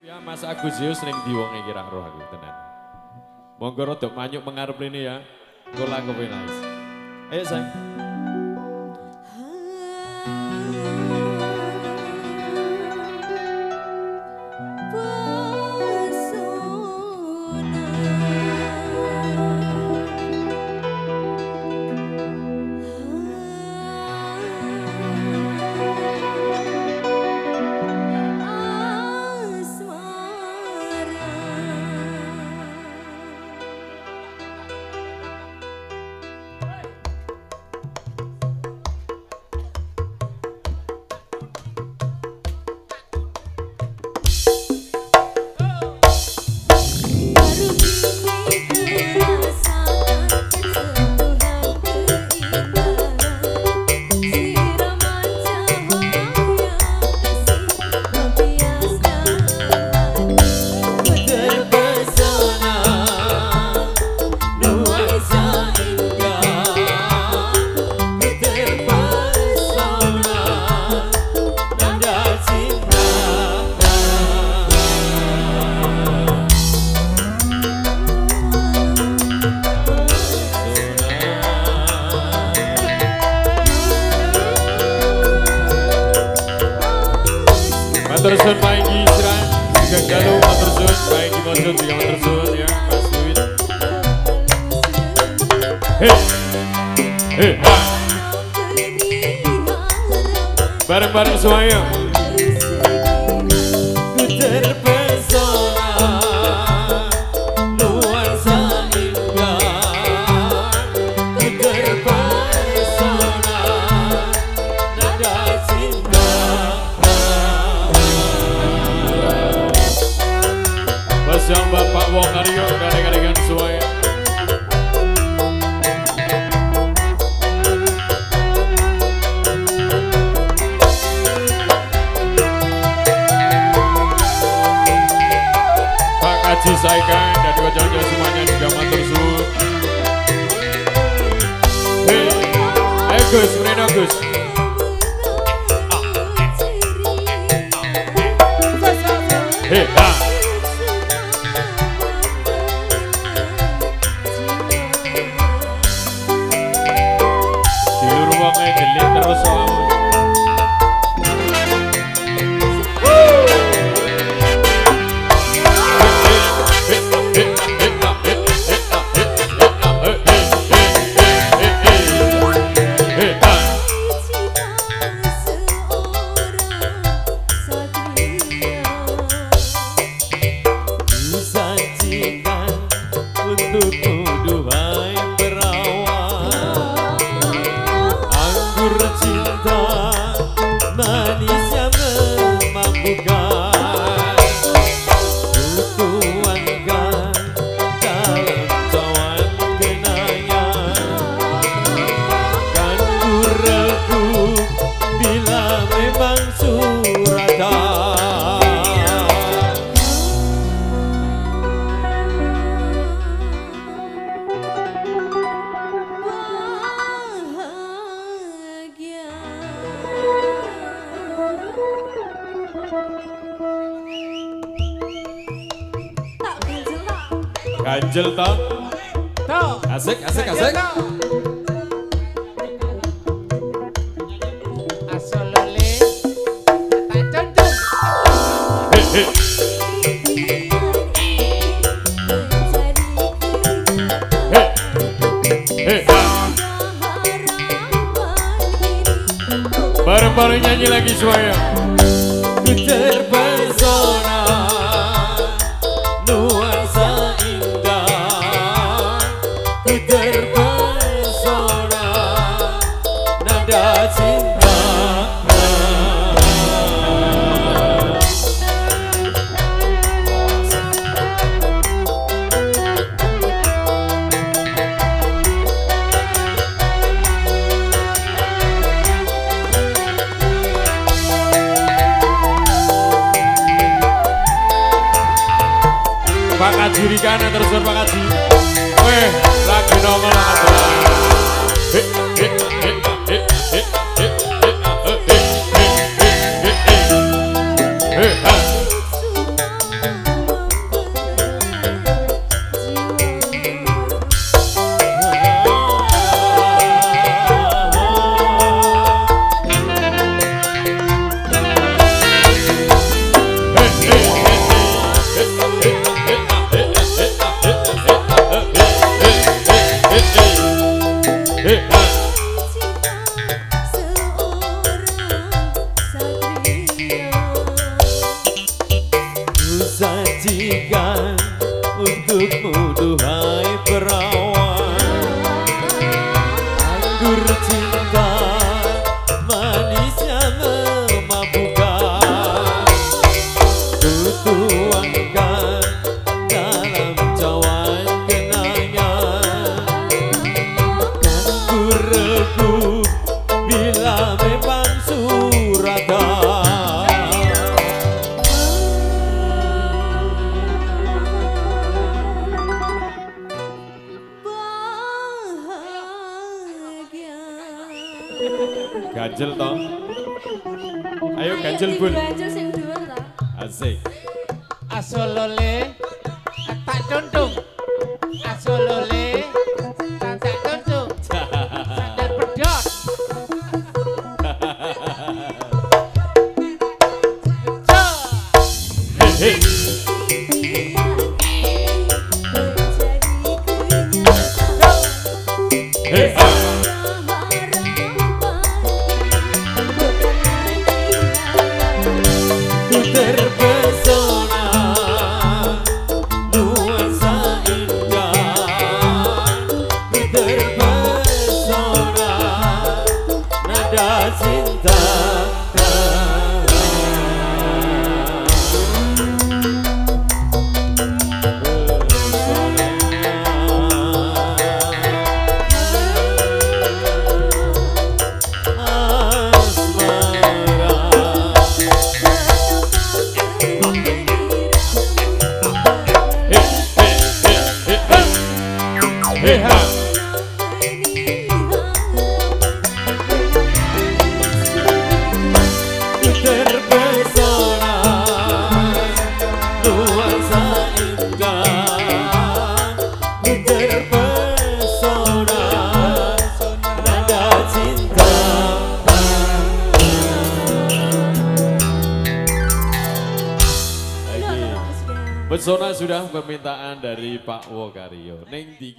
Ya Mas Agusius ning diwonge kira roh aku tenan. Monggo rodok manyuk mengarep ini ya. Kula kowe nice. Ayo sayang. Matur suwun Pak Inggi Sirah, juga Galuh matur suwun Pak Inggi Monson juga matur suwun ya Mas Wiwit. Bareng-bareng semuanya. diselesaikan dan wajahnya semuanya juga matur. Hey, Gus, Gus. Hey, terus. Ganjel toh? Asik, asik, asik. Hei, hei, hei, hei. Bareng-bareng nyanyi lagi semuanya. Ku terpesona Pak Kaji Rikana terus Pak Kaji. Weh, lagi nongol lah kurti Ganjel toh. Ayo ganjel bun. Ganjel sing dhuwur ta. Asik. Asolole tak tuntung. Asolole tak tuntung. Sandal pedot. Hei, hei. Hei, ah. Pesona sudah permintaan dari Pak Wokaryo. Neng Diki.